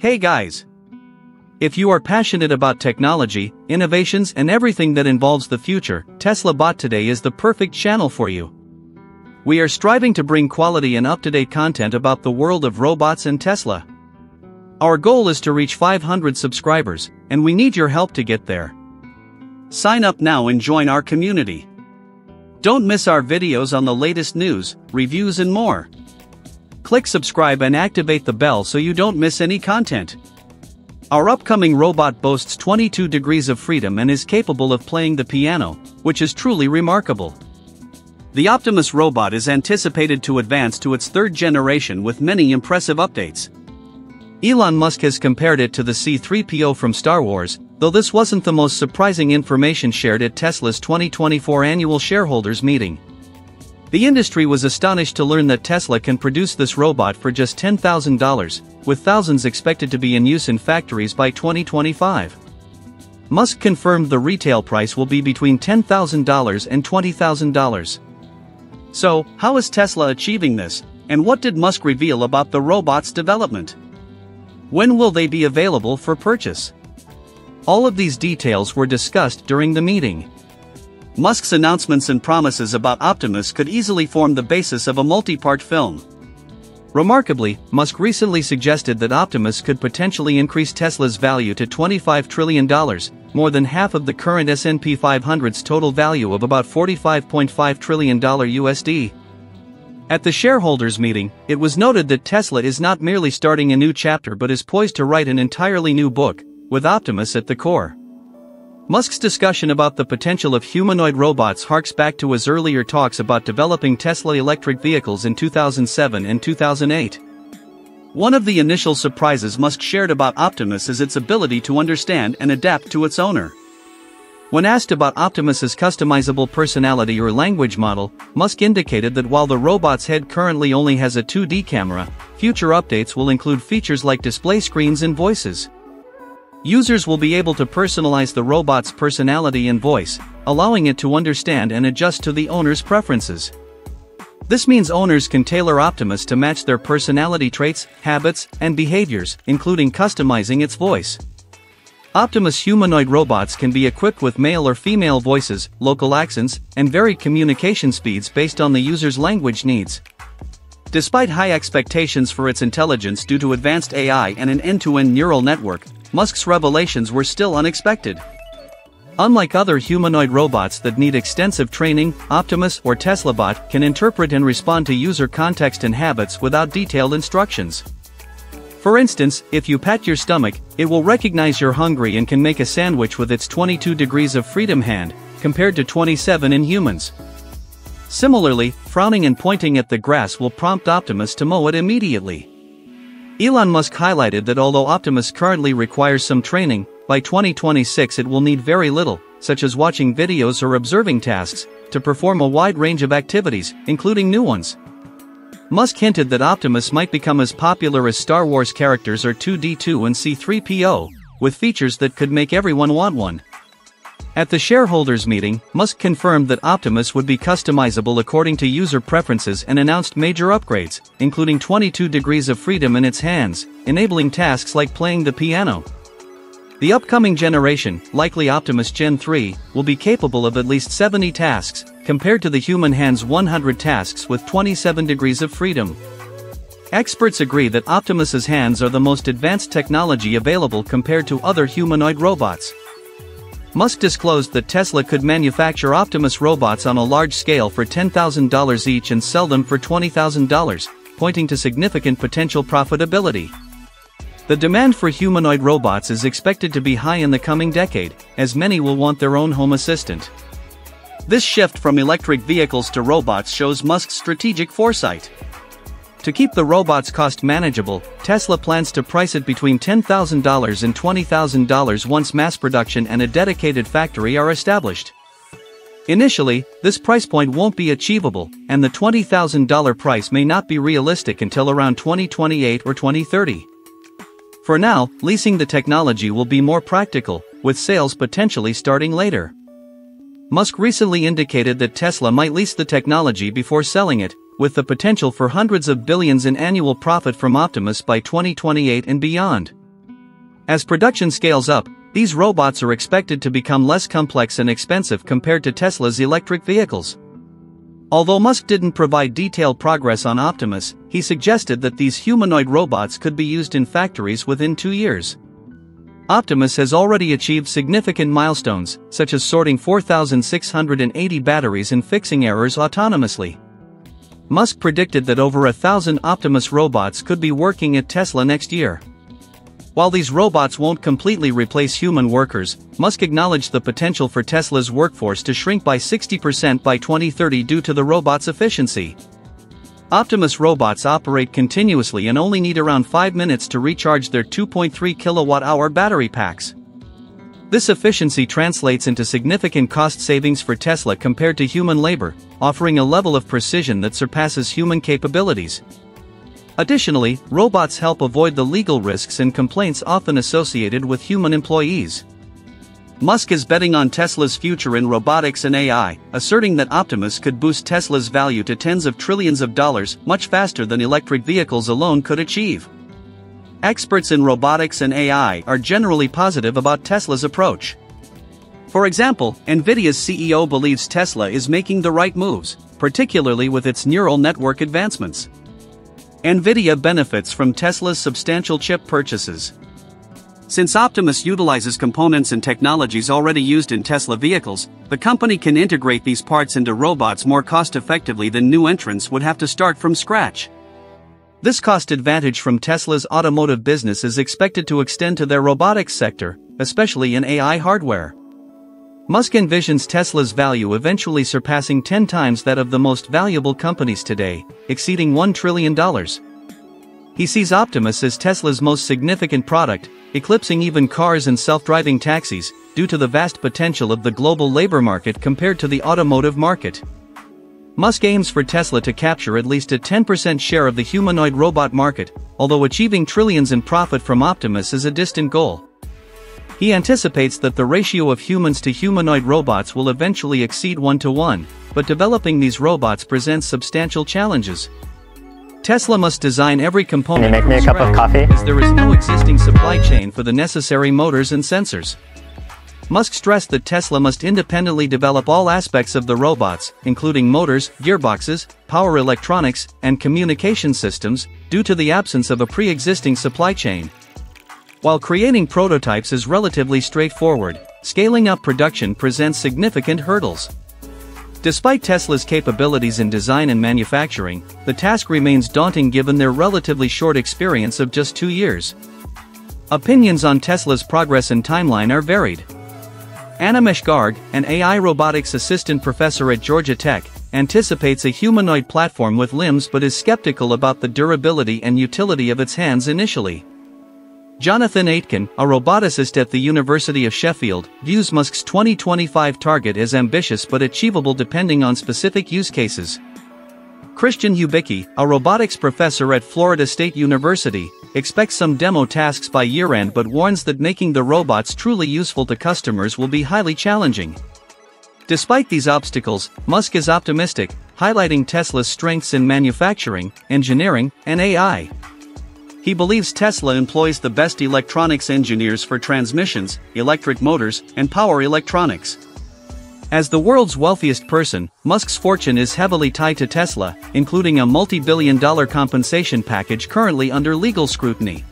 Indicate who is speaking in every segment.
Speaker 1: Hey guys! If you are passionate about technology, innovations, and everything that involves the future, Tesla Bot today is the perfect channel for you. We are striving to bring quality and up to date content about the world of robots and Tesla. Our goal is to reach 500 subscribers, and we need your help to get there. Sign up now and join our community. Don't miss our videos on the latest news, reviews, and more. Click subscribe and activate the bell so you don't miss any content. Our upcoming robot boasts 22 degrees of freedom and is capable of playing the piano, which is truly remarkable. The Optimus robot is anticipated to advance to its third generation with many impressive updates. Elon Musk has compared it to the C-3PO from Star Wars, though this wasn't the most surprising information shared at Tesla's 2024 annual shareholders meeting. The industry was astonished to learn that Tesla can produce this robot for just $10,000, with thousands expected to be in use in factories by 2025. Musk confirmed the retail price will be between $10,000 and $20,000. So, how is Tesla achieving this, and what did Musk reveal about the robot's development? When will they be available for purchase? All of these details were discussed during the meeting. Musk's announcements and promises about Optimus could easily form the basis of a multi-part film. Remarkably, Musk recently suggested that Optimus could potentially increase Tesla's value to $25 trillion, more than half of the current S&P 500's total value of about $45.5 trillion USD. At the shareholders meeting, it was noted that Tesla is not merely starting a new chapter but is poised to write an entirely new book, with Optimus at the core. Musk's discussion about the potential of humanoid robots harks back to his earlier talks about developing Tesla electric vehicles in 2007 and 2008. One of the initial surprises Musk shared about Optimus is its ability to understand and adapt to its owner. When asked about Optimus's customizable personality or language model, Musk indicated that while the robot's head currently only has a 2D camera, future updates will include features like display screens and voices. Users will be able to personalize the robot's personality and voice, allowing it to understand and adjust to the owner's preferences. This means owners can tailor Optimus to match their personality traits, habits, and behaviors, including customizing its voice. Optimus humanoid robots can be equipped with male or female voices, local accents, and varied communication speeds based on the user's language needs. Despite high expectations for its intelligence due to advanced AI and an end-to-end neural network, Musk's revelations were still unexpected. Unlike other humanoid robots that need extensive training, Optimus or TeslaBot can interpret and respond to user context and habits without detailed instructions. For instance, if you pat your stomach, it will recognize you're hungry and can make a sandwich with its 22 degrees of freedom hand, compared to 27 in humans. Similarly, frowning and pointing at the grass will prompt Optimus to mow it immediately. Elon Musk highlighted that although Optimus currently requires some training, by 2026 it will need very little, such as watching videos or observing tasks, to perform a wide range of activities, including new ones. Musk hinted that Optimus might become as popular as Star Wars characters R2-D2 and C-3PO, with features that could make everyone want one. At the shareholders meeting, Musk confirmed that Optimus would be customizable according to user preferences and announced major upgrades, including 22 degrees of freedom in its hands, enabling tasks like playing the piano. The upcoming generation, likely Optimus Gen 3, will be capable of at least 70 tasks, compared to the human hand's 100 tasks with 27 degrees of freedom. Experts agree that Optimus's hands are the most advanced technology available compared to other humanoid robots. Musk disclosed that Tesla could manufacture Optimus robots on a large scale for $10,000 each and sell them for $20,000, pointing to significant potential profitability. The demand for humanoid robots is expected to be high in the coming decade, as many will want their own home assistant. This shift from electric vehicles to robots shows Musk's strategic foresight. To keep the robot's cost manageable, Tesla plans to price it between $10,000 and $20,000 once mass production and a dedicated factory are established. Initially, this price point won't be achievable, and the $20,000 price may not be realistic until around 2028 or 2030. For now, leasing the technology will be more practical, with sales potentially starting later. Musk recently indicated that Tesla might lease the technology before selling it, with the potential for hundreds of billions in annual profit from Optimus by 2028 and beyond. As production scales up, these robots are expected to become less complex and expensive compared to Tesla's electric vehicles. Although Musk didn't provide detailed progress on Optimus, he suggested that these humanoid robots could be used in factories within two years. Optimus has already achieved significant milestones, such as sorting 4,680 batteries and fixing errors autonomously. Musk predicted that over a thousand Optimus robots could be working at Tesla next year. While these robots won't completely replace human workers, Musk acknowledged the potential for Tesla's workforce to shrink by 60% by 2030 due to the robot's efficiency. Optimus robots operate continuously and only need around 5 minutes to recharge their 2.3 kilowatt-hour battery packs. This efficiency translates into significant cost savings for Tesla compared to human labor, offering a level of precision that surpasses human capabilities. Additionally, robots help avoid the legal risks and complaints often associated with human employees. Musk is betting on Tesla's future in robotics and AI, asserting that Optimus could boost Tesla's value to tens of trillions of dollars much faster than electric vehicles alone could achieve. Experts in robotics and AI are generally positive about Tesla's approach. For example, Nvidia's CEO believes Tesla is making the right moves, particularly with its neural network advancements. Nvidia benefits from Tesla's substantial chip purchases. Since Optimus utilizes components and technologies already used in Tesla vehicles, the company can integrate these parts into robots more cost effectively than new entrants would have to start from scratch. This cost advantage from Tesla's automotive business is expected to extend to their robotics sector, especially in AI hardware. Musk envisions Tesla's value eventually surpassing 10 times that of the most valuable companies today, exceeding $1 trillion. He sees Optimus as Tesla's most significant product, eclipsing even cars and self-driving taxis, due to the vast potential of the global labor market compared to the automotive market. Musk aims for Tesla to capture at least a 10% share of the humanoid robot market, although achieving trillions in profit from Optimus is a distant goal. He anticipates that the ratio of humans to humanoid robots will eventually exceed 1 to 1, but developing these robots presents substantial challenges. Tesla must design every component
Speaker 2: make me a cup of coffee?
Speaker 1: as there is no existing supply chain for the necessary motors and sensors. Musk stressed that Tesla must independently develop all aspects of the robots, including motors, gearboxes, power electronics, and communication systems, due to the absence of a pre-existing supply chain. While creating prototypes is relatively straightforward, scaling up production presents significant hurdles. Despite Tesla's capabilities in design and manufacturing, the task remains daunting given their relatively short experience of just two years. Opinions on Tesla's progress and timeline are varied. Animesh Garg, an AI robotics assistant professor at Georgia Tech, anticipates a humanoid platform with limbs but is skeptical about the durability and utility of its hands initially. Jonathan Aitken, a roboticist at the University of Sheffield, views Musk's 2025 target as ambitious but achievable depending on specific use cases. Christian Hubicki, a robotics professor at Florida State University, expects some demo tasks by year-end but warns that making the robots truly useful to customers will be highly challenging. Despite these obstacles, Musk is optimistic, highlighting Tesla's strengths in manufacturing, engineering, and AI. He believes Tesla employs the best electronics engineers for transmissions, electric motors, and power electronics. As the world's wealthiest person, Musk's fortune is heavily tied to Tesla, including a multi-billion dollar compensation package currently under legal scrutiny.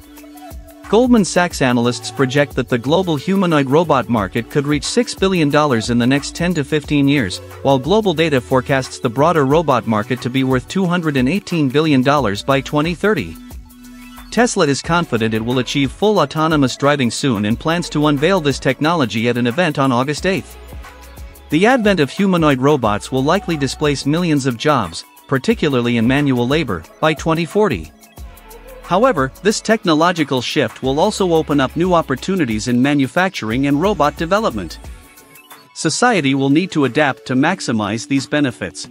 Speaker 1: Goldman Sachs analysts project that the global humanoid robot market could reach $6 billion in the next 10 to 15 years, while Global Data forecasts the broader robot market to be worth $218 billion by 2030. Tesla is confident it will achieve full autonomous driving soon and plans to unveil this technology at an event on August 8. The advent of humanoid robots will likely displace millions of jobs, particularly in manual labor, by 2040. However, this technological shift will also open up new opportunities in manufacturing and robot development. Society will need to adapt to maximize these benefits.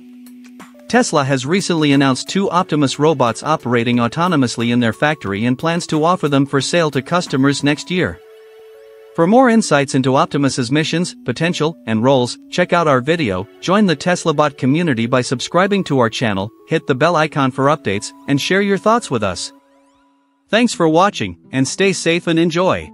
Speaker 1: Tesla has recently announced two Optimus robots operating autonomously in their factory and plans to offer them for sale to customers next year. For more insights into Optimus's missions, potential, and roles, check out our video, join the TeslaBot community by subscribing to our channel, hit the bell icon for updates, and share your thoughts with us. Thanks for watching, and stay safe and enjoy.